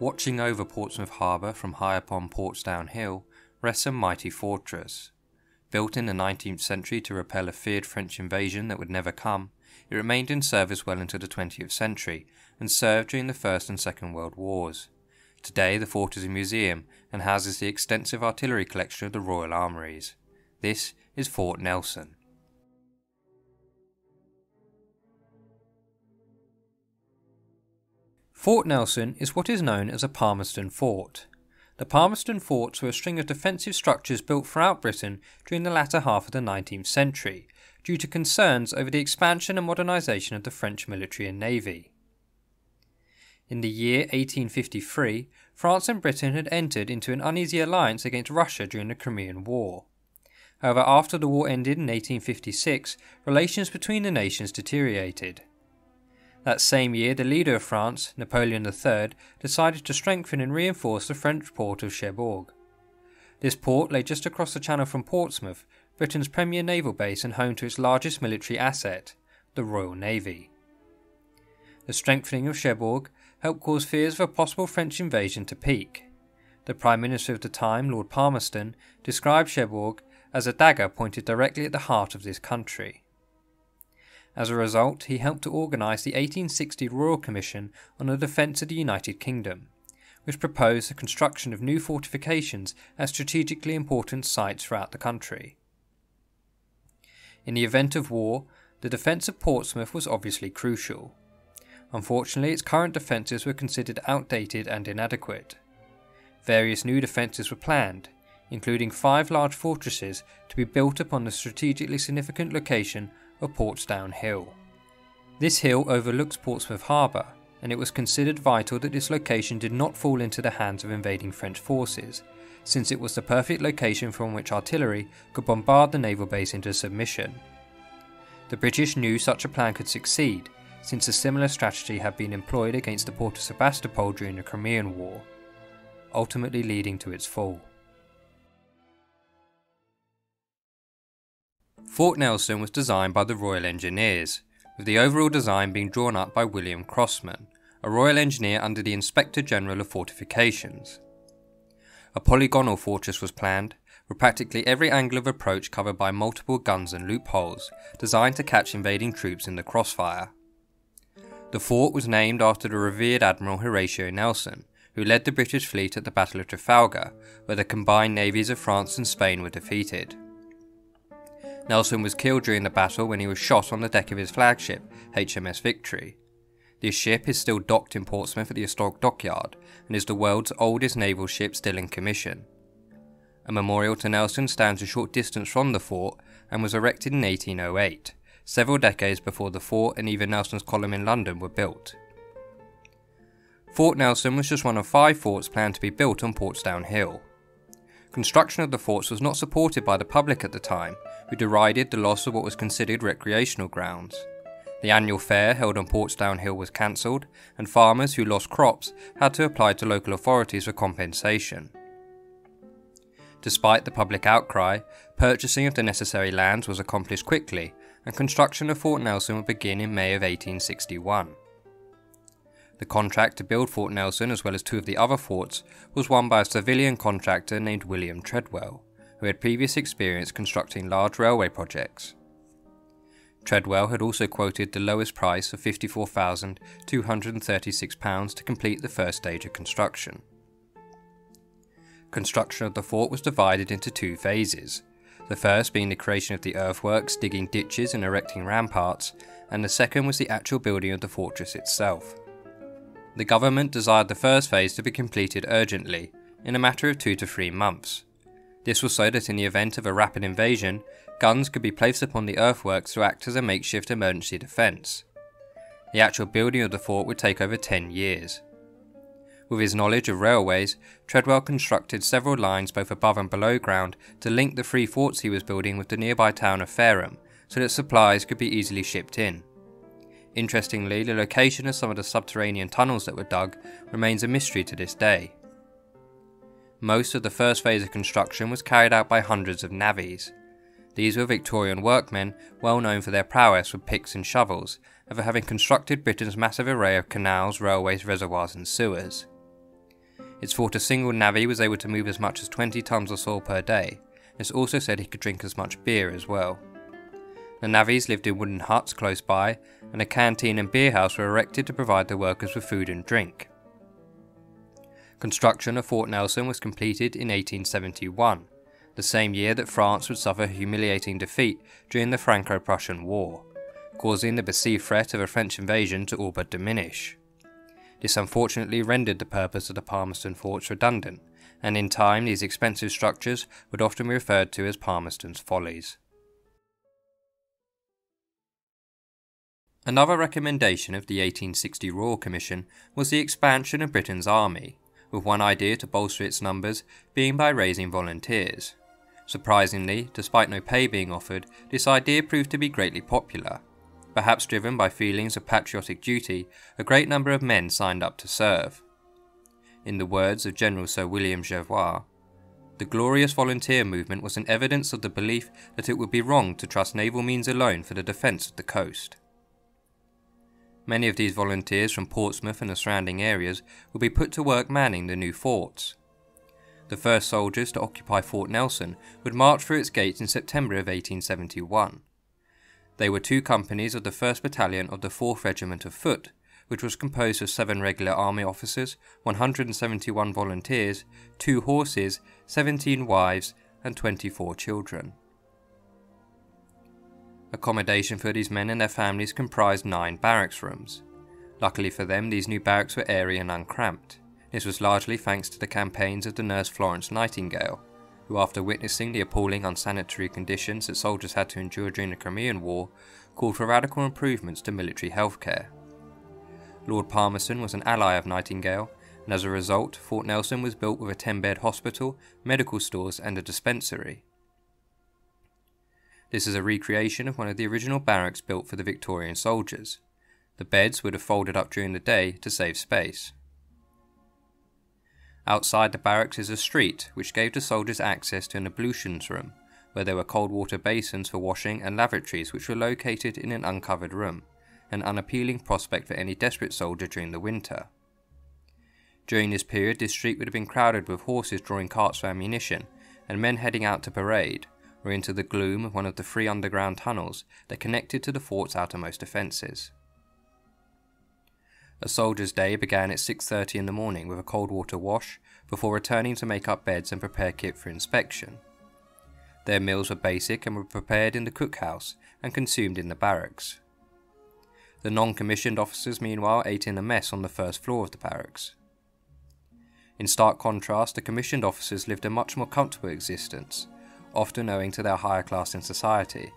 Watching over Portsmouth Harbour from high upon Portsdown Hill rests a mighty fortress. Built in the 19th century to repel a feared French invasion that would never come, it remained in service well into the 20th century and served during the First and Second World Wars. Today the fort is a museum and houses the extensive artillery collection of the Royal Armouries. This is Fort Nelson. Fort Nelson is what is known as a Palmerston Fort. The Palmerston Forts were a string of defensive structures built throughout Britain during the latter half of the 19th century, due to concerns over the expansion and modernisation of the French military and navy. In the year 1853, France and Britain had entered into an uneasy alliance against Russia during the Crimean War. However, after the war ended in 1856, relations between the nations deteriorated. That same year, the leader of France, Napoleon III, decided to strengthen and reinforce the French port of Cherbourg. This port lay just across the channel from Portsmouth, Britain's premier naval base and home to its largest military asset, the Royal Navy. The strengthening of Cherbourg helped cause fears of a possible French invasion to peak. The Prime Minister of the time, Lord Palmerston, described Cherbourg as a dagger pointed directly at the heart of this country. As a result, he helped to organise the 1860 Royal Commission on the Defence of the United Kingdom, which proposed the construction of new fortifications at strategically important sites throughout the country. In the event of war, the defence of Portsmouth was obviously crucial. Unfortunately, its current defences were considered outdated and inadequate. Various new defences were planned, including five large fortresses to be built upon the strategically significant location of Portsdown Hill. This hill overlooks Portsmouth Harbour, and it was considered vital that this location did not fall into the hands of invading French forces, since it was the perfect location from which artillery could bombard the naval base into submission. The British knew such a plan could succeed, since a similar strategy had been employed against the port of Sebastopol during the Crimean War, ultimately leading to its fall. Fort Nelson was designed by the Royal Engineers, with the overall design being drawn up by William Crossman, a Royal Engineer under the Inspector General of Fortifications. A polygonal fortress was planned, with practically every angle of approach covered by multiple guns and loopholes, designed to catch invading troops in the crossfire. The fort was named after the revered Admiral Horatio Nelson, who led the British fleet at the Battle of Trafalgar, where the combined navies of France and Spain were defeated. Nelson was killed during the battle when he was shot on the deck of his flagship, HMS Victory. This ship is still docked in Portsmouth at the historic dockyard and is the world's oldest naval ship still in commission. A memorial to Nelson stands a short distance from the fort and was erected in 1808, several decades before the fort and even Nelson's Column in London were built. Fort Nelson was just one of five forts planned to be built on Portsdown Hill. Construction of the forts was not supported by the public at the time, who derided the loss of what was considered recreational grounds. The annual fair held on Portsdown Hill was cancelled, and farmers who lost crops had to apply to local authorities for compensation. Despite the public outcry, purchasing of the necessary lands was accomplished quickly, and construction of Fort Nelson would begin in May of 1861. The contract to build Fort Nelson, as well as two of the other forts, was won by a civilian contractor named William Treadwell, who had previous experience constructing large railway projects. Treadwell had also quoted the lowest price of £54,236 to complete the first stage of construction. Construction of the fort was divided into two phases, the first being the creation of the earthworks, digging ditches and erecting ramparts, and the second was the actual building of the fortress itself. The government desired the first phase to be completed urgently, in a matter of two to three months. This was so that in the event of a rapid invasion, guns could be placed upon the earthworks to act as a makeshift emergency defence. The actual building of the fort would take over 10 years. With his knowledge of railways, Treadwell constructed several lines both above and below ground to link the three forts he was building with the nearby town of Fareham, so that supplies could be easily shipped in. Interestingly, the location of some of the subterranean tunnels that were dug remains a mystery to this day. Most of the first phase of construction was carried out by hundreds of navvies. These were Victorian workmen, well known for their prowess with picks and shovels, and for having constructed Britain's massive array of canals, railways, reservoirs, and sewers. It's thought a single navvy was able to move as much as 20 tons of soil per day. It's also said he could drink as much beer as well. The navvies lived in wooden huts close by, and a canteen and beer house were erected to provide the workers with food and drink. Construction of Fort Nelson was completed in 1871, the same year that France would suffer a humiliating defeat during the Franco Prussian War, causing the perceived threat of a French invasion to all but diminish. This unfortunately rendered the purpose of the Palmerston forts redundant, and in time these expensive structures would often be referred to as Palmerston's Follies. Another recommendation of the 1860 Royal Commission was the expansion of Britain's army, with one idea to bolster its numbers being by raising volunteers. Surprisingly, despite no pay being offered, this idea proved to be greatly popular, Perhaps driven by feelings of patriotic duty, a great number of men signed up to serve. In the words of General Sir William Jervois, the glorious volunteer movement was an evidence of the belief that it would be wrong to trust naval means alone for the defence of the coast. Many of these volunteers from Portsmouth and the surrounding areas would be put to work manning the new forts. The first soldiers to occupy Fort Nelson would march through its gates in September of 1871. They were two companies of the 1st Battalion of the 4th Regiment of Foot, which was composed of seven regular army officers, 171 volunteers, two horses, 17 wives, and 24 children. Accommodation for these men and their families comprised nine barracks rooms. Luckily for them, these new barracks were airy and uncramped. This was largely thanks to the campaigns of the nurse Florence Nightingale, who, after witnessing the appalling unsanitary conditions that soldiers had to endure during the Crimean War, called for radical improvements to military healthcare. Lord Palmerston was an ally of Nightingale, and as a result, Fort Nelson was built with a 10 bed hospital, medical stores, and a dispensary. This is a recreation of one of the original barracks built for the Victorian soldiers. The beds would have folded up during the day to save space. Outside the barracks is a street, which gave the soldiers access to an ablutions room, where there were cold water basins for washing and lavatories which were located in an uncovered room, an unappealing prospect for any desperate soldier during the winter. During this period, this street would have been crowded with horses drawing carts for ammunition, and men heading out to parade, or into the gloom of one of the three underground tunnels that connected to the fort's outermost defences. A soldier's day began at 6.30 in the morning with a cold water wash before returning to make up beds and prepare kit for inspection. Their meals were basic and were prepared in the cookhouse and consumed in the barracks. The non-commissioned officers meanwhile ate in a mess on the first floor of the barracks. In stark contrast, the commissioned officers lived a much more comfortable existence, often owing to their higher class in society.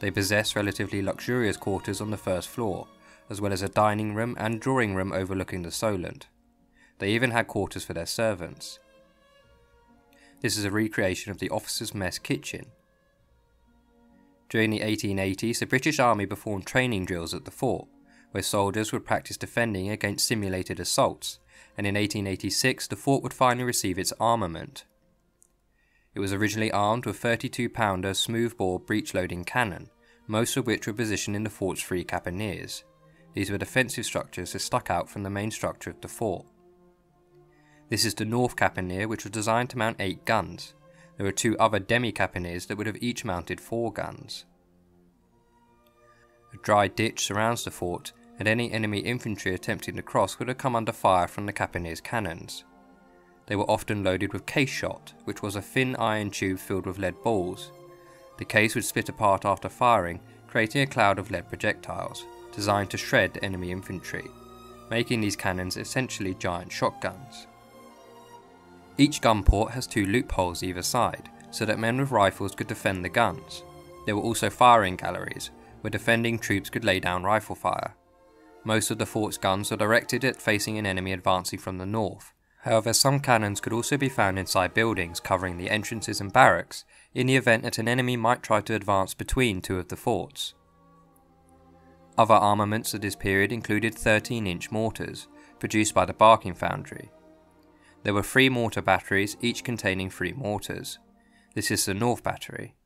They possessed relatively luxurious quarters on the first floor, as well as a dining room and drawing room overlooking the Solent. They even had quarters for their servants. This is a recreation of the officers' mess kitchen. During the 1880s, the British Army performed training drills at the fort, where soldiers would practice defending against simulated assaults, and in 1886 the fort would finally receive its armament. It was originally armed with 32 pounder smoothbore breech loading cannon, most of which were positioned in the fort's three caponniers. These were defensive structures that stuck out from the main structure of the fort. This is the North caponier, which was designed to mount 8 guns. There were two other demi-caponiers that would have each mounted 4 guns. A dry ditch surrounds the fort, and any enemy infantry attempting to cross would have come under fire from the caponiers' cannons. They were often loaded with case shot, which was a thin iron tube filled with lead balls. The case would split apart after firing, creating a cloud of lead projectiles designed to shred enemy infantry, making these cannons essentially giant shotguns. Each gun port has two loopholes either side, so that men with rifles could defend the guns. There were also firing galleries, where defending troops could lay down rifle fire. Most of the fort's guns were directed at facing an enemy advancing from the north. However, some cannons could also be found inside buildings covering the entrances and barracks in the event that an enemy might try to advance between two of the forts. Other armaments of this period included 13 inch mortars, produced by the Barking Foundry. There were three mortar batteries, each containing three mortars. This is the North Battery.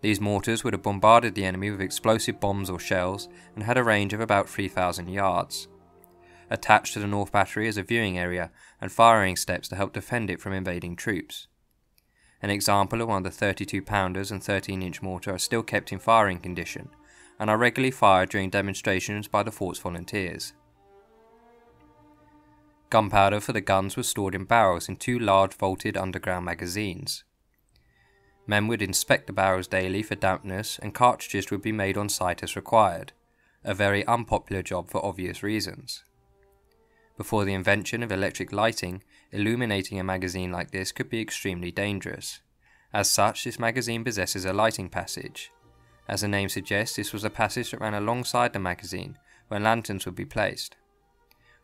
These mortars would have bombarded the enemy with explosive bombs or shells and had a range of about 3,000 yards. Attached to the North Battery as a viewing area and firing steps to help defend it from invading troops. An example of one of the 32 pounders and 13 inch mortar are still kept in firing condition and are regularly fired during demonstrations by the fort's volunteers. Gunpowder for the guns was stored in barrels in two large vaulted underground magazines. Men would inspect the barrels daily for dampness and cartridges would be made on site as required, a very unpopular job for obvious reasons. Before the invention of electric lighting, illuminating a magazine like this could be extremely dangerous. As such, this magazine possesses a lighting passage. As the name suggests, this was a passage that ran alongside the magazine, where lanterns would be placed.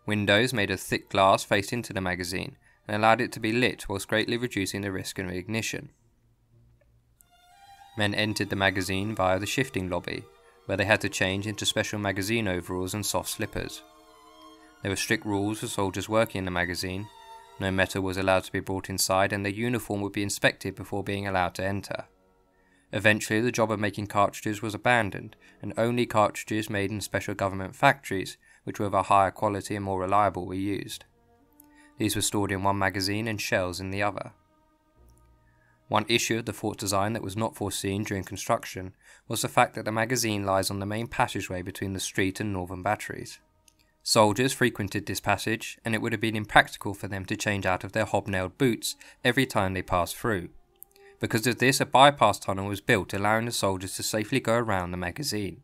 Windows made of thick glass faced into the magazine and allowed it to be lit whilst greatly reducing the risk of ignition. Men entered the magazine via the shifting lobby, where they had to change into special magazine overalls and soft slippers. There were strict rules for soldiers working in the magazine. No metal was allowed to be brought inside, and their uniform would be inspected before being allowed to enter. Eventually, the job of making cartridges was abandoned, and only cartridges made in special government factories, which were of a higher quality and more reliable, were used. These were stored in one magazine and shells in the other. One issue of the fort design that was not foreseen during construction was the fact that the magazine lies on the main passageway between the street and northern batteries. Soldiers frequented this passage, and it would have been impractical for them to change out of their hobnailed boots every time they passed through. Because of this, a bypass tunnel was built allowing the soldiers to safely go around the magazine.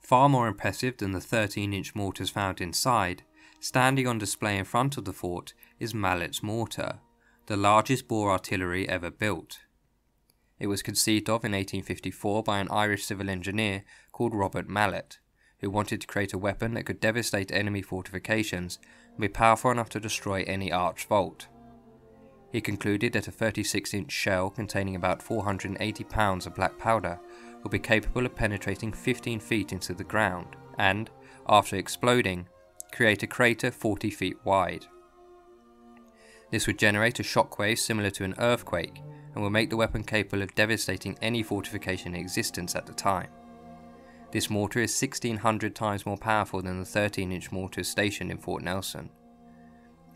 Far more impressive than the 13 inch mortars found inside, standing on display in front of the fort is Mallet's mortar, the largest bore artillery ever built. It was conceived of in 1854 by an Irish civil engineer called Robert Mallet, who wanted to create a weapon that could devastate enemy fortifications and be powerful enough to destroy any arch vault. He concluded that a 36 inch shell containing about 480 pounds of black powder would be capable of penetrating 15 feet into the ground and, after exploding, create a crater 40 feet wide. This would generate a shockwave similar to an earthquake and would make the weapon capable of devastating any fortification in existence at the time. This mortar is 1600 times more powerful than the 13 inch mortars stationed in Fort Nelson.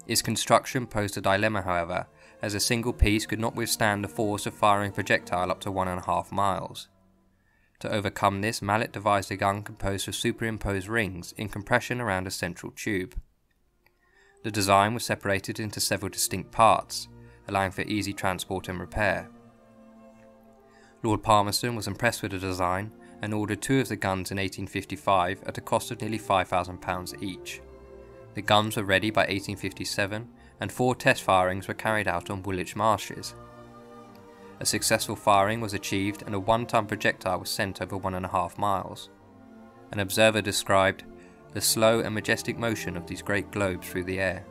Its construction posed a dilemma, however, as a single piece could not withstand the force of firing a projectile up to one and a half miles. To overcome this, Mallet devised a gun composed of superimposed rings in compression around a central tube. The design was separated into several distinct parts, allowing for easy transport and repair. Lord Palmerston was impressed with the design and ordered two of the guns in 1855 at a cost of nearly £5,000 each. The guns were ready by 1857 and four test firings were carried out on Woolwich marshes. A successful firing was achieved and a one ton projectile was sent over one and a half miles. An observer described the slow and majestic motion of these great globes through the air.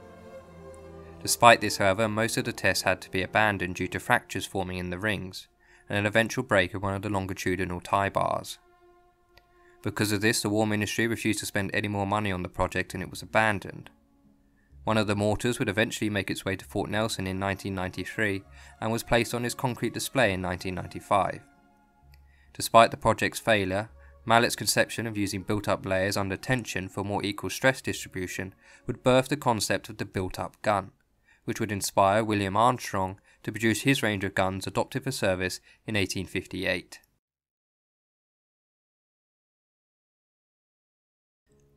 Despite this, however, most of the tests had to be abandoned due to fractures forming in the rings and an eventual break of one of the longitudinal tie bars. Because of this, the War Ministry refused to spend any more money on the project and it was abandoned. One of the mortars would eventually make its way to Fort Nelson in 1993 and was placed on its concrete display in 1995. Despite the project's failure, Mallet's conception of using built-up layers under tension for more equal stress distribution would birth the concept of the built-up gun, which would inspire William Armstrong to produce his range of guns adopted for service in 1858.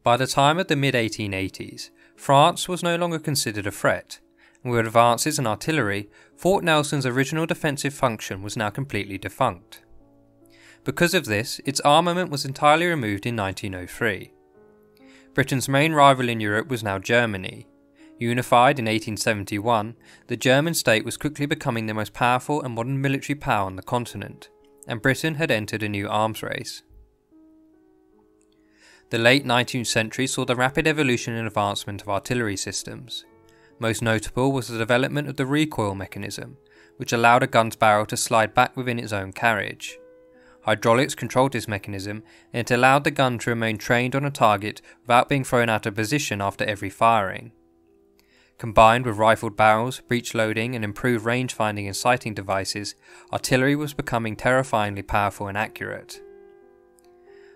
By the time of the mid 1880s, France was no longer considered a threat, and with advances in artillery, Fort Nelson's original defensive function was now completely defunct. Because of this, its armament was entirely removed in 1903. Britain's main rival in Europe was now Germany. Unified in 1871, the German state was quickly becoming the most powerful and modern military power on the continent, and Britain had entered a new arms race. The late 19th century saw the rapid evolution and advancement of artillery systems. Most notable was the development of the recoil mechanism, which allowed a gun's barrel to slide back within its own carriage. Hydraulics controlled this mechanism, and it allowed the gun to remain trained on a target without being thrown out of position after every firing. Combined with rifled barrels, breech loading, and improved range finding and sighting devices, artillery was becoming terrifyingly powerful and accurate.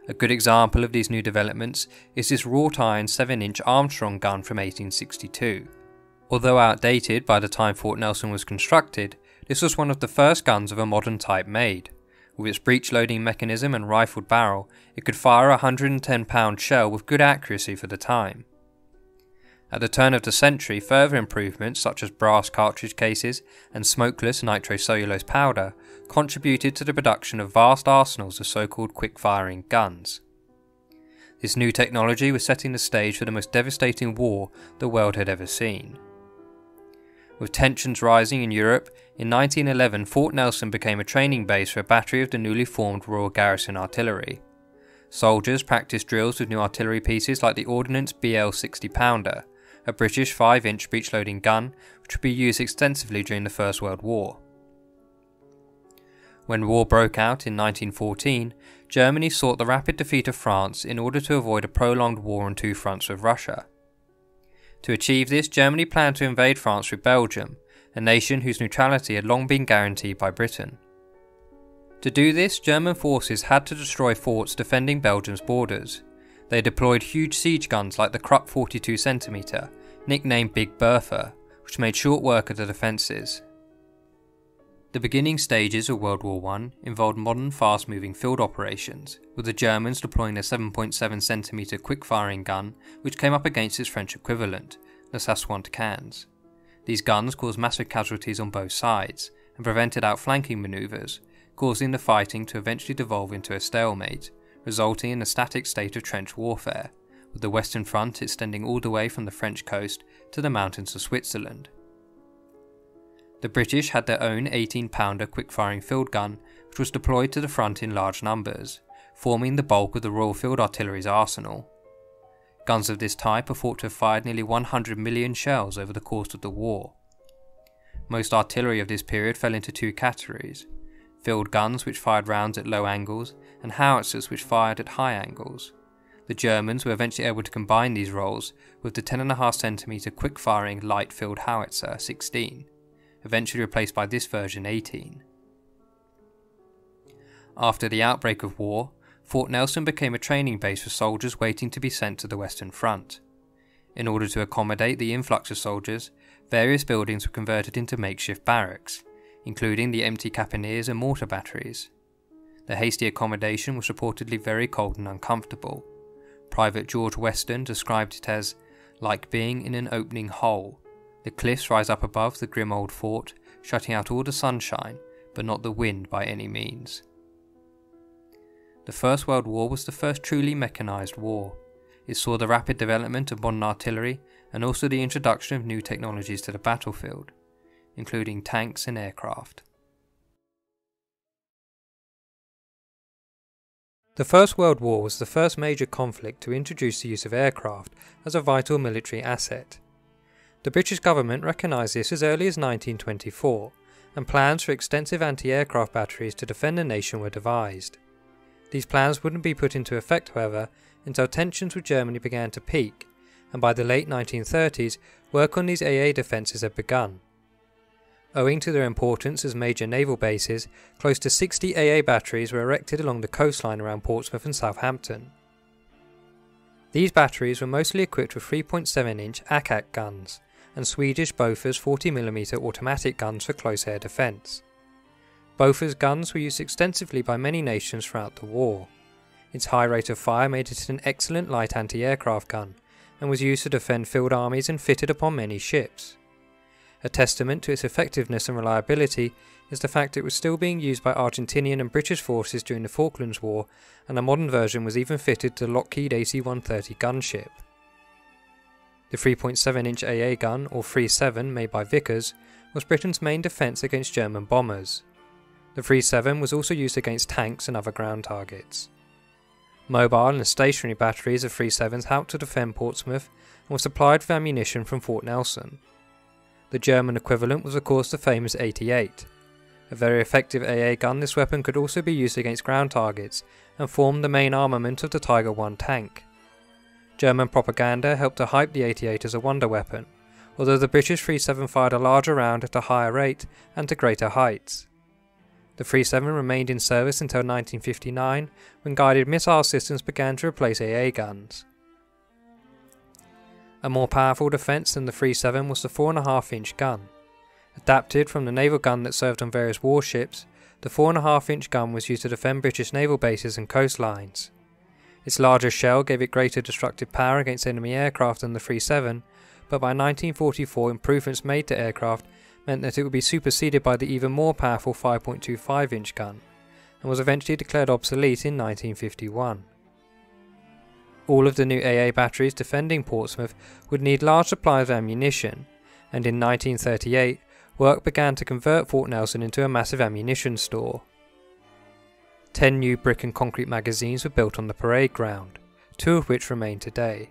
A good example of these new developments is this wrought iron 7 inch Armstrong gun from 1862. Although outdated by the time Fort Nelson was constructed, this was one of the first guns of a modern type made. With its breech loading mechanism and rifled barrel, it could fire a 110 pound shell with good accuracy for the time. At the turn of the century, further improvements such as brass cartridge cases and smokeless nitrocellulose powder contributed to the production of vast arsenals of so called quick firing guns. This new technology was setting the stage for the most devastating war the world had ever seen. With tensions rising in Europe, in 1911 Fort Nelson became a training base for a battery of the newly formed Royal Garrison Artillery. Soldiers practiced drills with new artillery pieces like the Ordnance BL 60 pounder, a British 5 inch breech loading gun which would be used extensively during the First World War. When war broke out in 1914, Germany sought the rapid defeat of France in order to avoid a prolonged war on two fronts with Russia. To achieve this, Germany planned to invade France through Belgium, a nation whose neutrality had long been guaranteed by Britain. To do this, German forces had to destroy forts defending Belgium's borders. They deployed huge siege guns like the Krupp 42cm, nicknamed Big Bertha, which made short work of the defences. The beginning stages of World War I involved modern fast moving field operations, with the Germans deploying their 7.7cm quick firing gun, which came up against its French equivalent, the 60 These guns caused massive casualties on both sides and prevented outflanking manoeuvres, causing the fighting to eventually devolve into a stalemate, resulting in a static state of trench warfare, with the Western Front extending all the way from the French coast to the mountains of Switzerland. The British had their own 18 pounder quick firing field gun, which was deployed to the front in large numbers, forming the bulk of the Royal Field Artillery's arsenal. Guns of this type are thought to have fired nearly 100 million shells over the course of the war. Most artillery of this period fell into two categories field guns which fired rounds at low angles, and howitzers which fired at high angles. The Germans were eventually able to combine these roles with the 10.5cm quick firing light field howitzer 16, eventually replaced by this version 18. After the outbreak of war, Fort Nelson became a training base for soldiers waiting to be sent to the Western Front. In order to accommodate the influx of soldiers, various buildings were converted into makeshift barracks, including the empty caponiers and mortar batteries. The hasty accommodation was reportedly very cold and uncomfortable. Private George Weston described it as like being in an opening hole. The cliffs rise up above the grim old fort, shutting out all the sunshine, but not the wind by any means. The First World War was the first truly mechanised war. It saw the rapid development of modern artillery and also the introduction of new technologies to the battlefield, including tanks and aircraft. The First World War was the first major conflict to introduce the use of aircraft as a vital military asset. The British government recognised this as early as 1924, and plans for extensive anti aircraft batteries to defend the nation were devised. These plans wouldn't be put into effect, however, until tensions with Germany began to peak, and by the late 1930s, work on these AA defences had begun. Owing to their importance as major naval bases, close to 60 AA batteries were erected along the coastline around Portsmouth and Southampton. These batteries were mostly equipped with 3.7 inch ack-ack guns and Swedish Bofors 40mm automatic guns for close air defence. Bofors guns were used extensively by many nations throughout the war. Its high rate of fire made it an excellent light anti aircraft gun and was used to defend field armies and fitted upon many ships. A testament to its effectiveness and reliability is the fact it was still being used by Argentinian and British forces during the Falklands War, and a modern version was even fitted to Lockheed AC-130 gunship. The 3.7 inch AA gun, or 3.7, made by Vickers, was Britain's main defence against German bombers. The 3.7 was also used against tanks and other ground targets. Mobile and stationary batteries of 3.7s helped to defend Portsmouth and were supplied with ammunition from Fort Nelson. The German equivalent was of course the famous 88. A very effective AA gun, this weapon could also be used against ground targets and formed the main armament of the Tiger I tank. German propaganda helped to hype the 88 as a wonder weapon, although the British 3.7 fired a larger round at a higher rate and to greater heights. The 37 remained in service until 1959 when guided missile systems began to replace AA guns. A more powerful defence than the 37 was the 4.5 inch gun. Adapted from the naval gun that served on various warships, the 4.5 inch gun was used to defend British naval bases and coastlines. Its larger shell gave it greater destructive power against enemy aircraft than the 37, but by 1944 improvements made to aircraft meant that it would be superseded by the even more powerful 5.25 inch gun, and was eventually declared obsolete in 1951. All of the new AA batteries defending Portsmouth would need large supplies of ammunition, and in 1938 work began to convert Fort Nelson into a massive ammunition store. Ten new brick and concrete magazines were built on the parade ground, two of which remain today.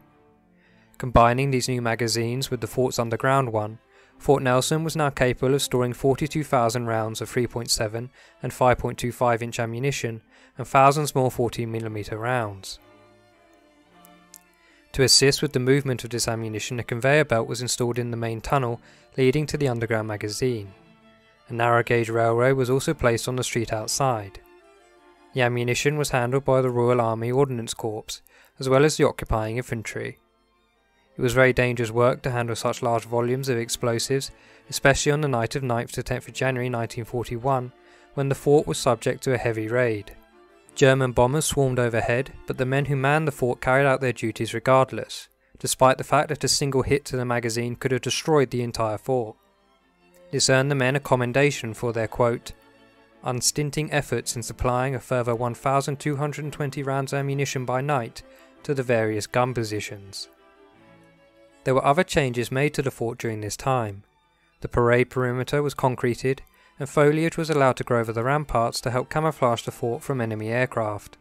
Combining these new magazines with the fort's underground one, Fort Nelson was now capable of storing 42,000 rounds of 3.7 and 5.25 inch ammunition and thousands more 14mm rounds. To assist with the movement of this ammunition, a conveyor belt was installed in the main tunnel leading to the underground magazine. A narrow gauge railway was also placed on the street outside. The ammunition was handled by the Royal Army Ordnance Corps, as well as the occupying infantry. It was very dangerous work to handle such large volumes of explosives, especially on the night of 9th to 10th of January 1941, when the fort was subject to a heavy raid. German bombers swarmed overhead, but the men who manned the fort carried out their duties regardless, despite the fact that a single hit to the magazine could have destroyed the entire fort. This earned the men a commendation for their quote, unstinting efforts in supplying a further 1,220 rounds of ammunition by night to the various gun positions. There were other changes made to the fort during this time. The parade perimeter was concreted and foliage was allowed to grow over the ramparts to help camouflage the fort from enemy aircraft.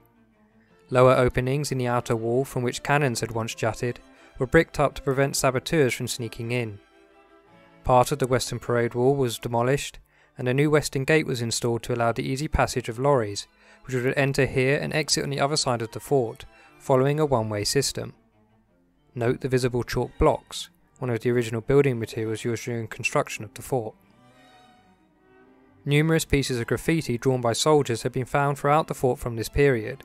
Lower openings in the outer wall from which cannons had once jutted were bricked up to prevent saboteurs from sneaking in. Part of the western parade wall was demolished and a new western gate was installed to allow the easy passage of lorries, which would enter here and exit on the other side of the fort, following a one-way system. Note the visible chalk blocks, one of the original building materials used during construction of the fort. Numerous pieces of graffiti drawn by soldiers have been found throughout the fort from this period,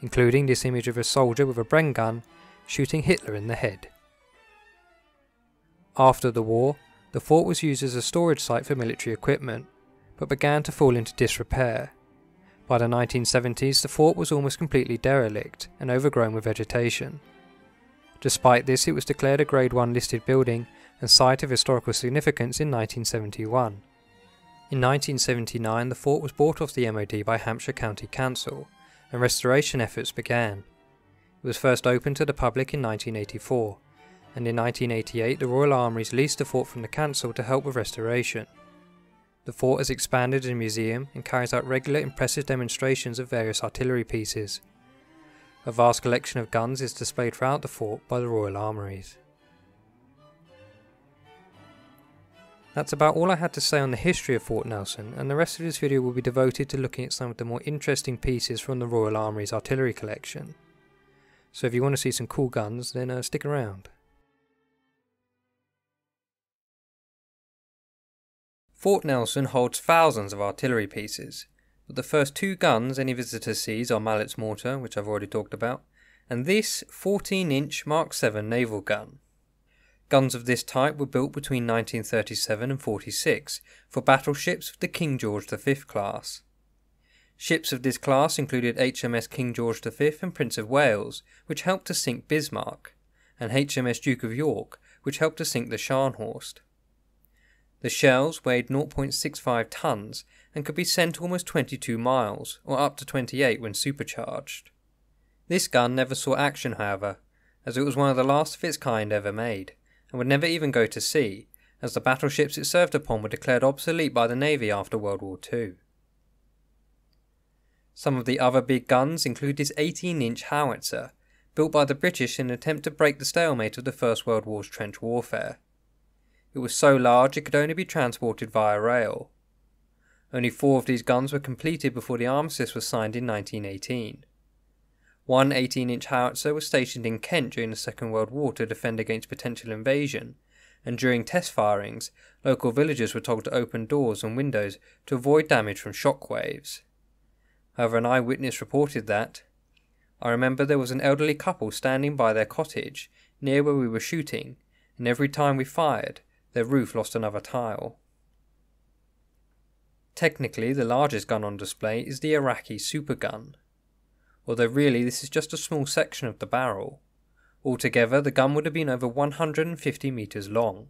including this image of a soldier with a Bren gun shooting Hitler in the head. After the war, the fort was used as a storage site for military equipment, but began to fall into disrepair. By the 1970s, the fort was almost completely derelict and overgrown with vegetation. Despite this, it was declared a Grade 1 listed building and Site of Historical Significance in 1971. In 1979, the fort was bought off the MOD by Hampshire County Council, and restoration efforts began. It was first opened to the public in 1984, and in 1988 the Royal Armouries leased the fort from the council to help with restoration. The fort has expanded a museum and carries out regular impressive demonstrations of various artillery pieces. A vast collection of guns is displayed throughout the fort by the Royal Armouries. That's about all I had to say on the history of Fort Nelson, and the rest of this video will be devoted to looking at some of the more interesting pieces from the Royal Armouries' artillery collection. So if you want to see some cool guns, then uh, stick around. Fort Nelson holds thousands of artillery pieces, but the first two guns any visitor sees are Mallet's mortar, which I've already talked about, and this 14 inch Mark 7 naval gun. Guns of this type were built between 1937 and 46 for battleships of the King George V class. Ships of this class included HMS King George V and Prince of Wales, which helped to sink Bismarck, and HMS Duke of York, which helped to sink the Scharnhorst. The shells weighed 0.65 tons and could be sent almost 22 miles, or up to 28 when supercharged. This gun never saw action, however, as it was one of the last of its kind ever made and would never even go to sea, as the battleships it served upon were declared obsolete by the Navy after World War II. Some of the other big guns include this 18 inch howitzer, built by the British in an attempt to break the stalemate of the First World War's trench warfare. It was so large it could only be transported via rail. Only four of these guns were completed before the armistice was signed in 1918. One 18 inch howitzer was stationed in Kent during the Second World War to defend against potential invasion, and during test firings, local villagers were told to open doors and windows to avoid damage from shock waves. However, an eyewitness reported that I remember there was an elderly couple standing by their cottage near where we were shooting, and every time we fired, their roof lost another tile. Technically, the largest gun on display is the Iraqi Super Gun, although really this is just a small section of the barrel. Altogether, the gun would have been over 150 metres long.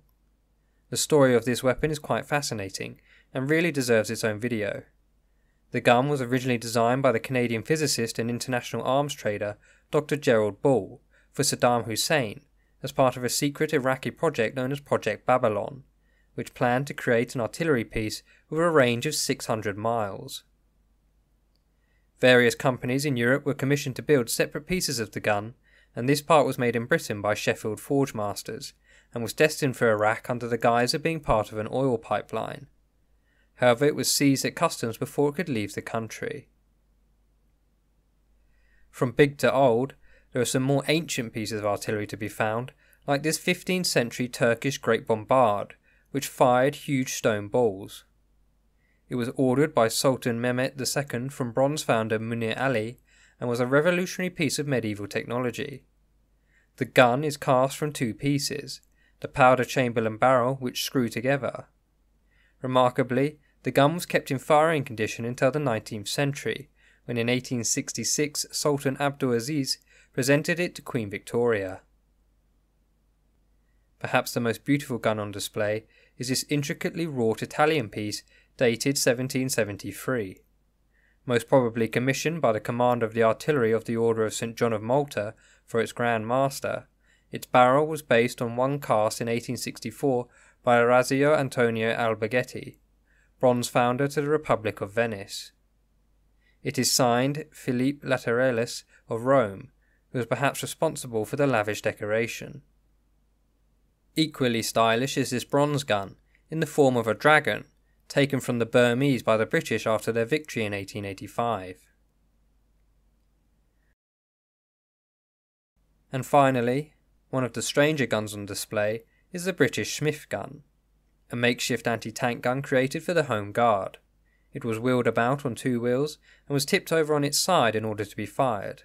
The story of this weapon is quite fascinating and really deserves its own video. The gun was originally designed by the Canadian physicist and international arms trader Dr. Gerald Bull for Saddam Hussein as part of a secret Iraqi project known as Project Babylon, which planned to create an artillery piece with a range of 600 miles. Various companies in Europe were commissioned to build separate pieces of the gun, and this part was made in Britain by Sheffield Forgemasters and was destined for Iraq under the guise of being part of an oil pipeline. However, it was seized at customs before it could leave the country. From big to old, there are some more ancient pieces of artillery to be found, like this 15th century Turkish Great Bombard, which fired huge stone balls. It was ordered by Sultan Mehmet II from bronze founder Munir Ali and was a revolutionary piece of medieval technology. The gun is cast from two pieces, the powder chamber and barrel which screw together. Remarkably, the gun was kept in firing condition until the 19th century, when in 1866 Sultan Abdul Aziz presented it to Queen Victoria. Perhaps the most beautiful gun on display is this intricately wrought Italian piece dated 1773. Most probably commissioned by the Commander of the Artillery of the Order of St. John of Malta for its Grand Master, its barrel was based on one cast in 1864 by Orazio Antonio Alberghetti, bronze founder to the Republic of Venice. It is signed Philippe Lateralis of Rome, who was perhaps responsible for the lavish decoration. Equally stylish is this bronze gun, in the form of a dragon, taken from the Burmese by the British after their victory in 1885. And finally, one of the stranger guns on display is the British Smith gun, a makeshift anti tank gun created for the Home Guard. It was wheeled about on two wheels and was tipped over on its side in order to be fired.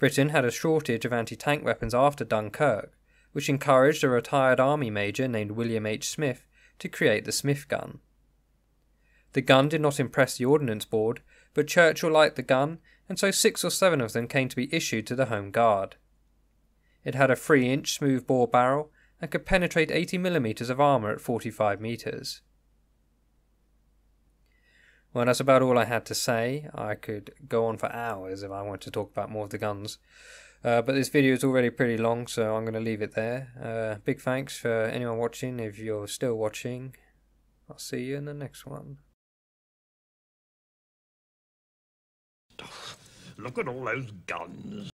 Britain had a shortage of anti tank weapons after Dunkirk, which encouraged a retired army major named William H. Smith to create the Smith gun. The gun did not impress the Ordnance Board, but Churchill liked the gun, and so six or seven of them came to be issued to the Home Guard. It had a 3 inch smooth bore barrel and could penetrate 80 millimeters of armour at 45 metres. Well, that's about all I had to say. I could go on for hours if I want to talk about more of the guns. Uh, but this video is already pretty long, so I'm going to leave it there. Uh, big thanks for anyone watching. If you're still watching, I'll see you in the next one. Look at all those guns.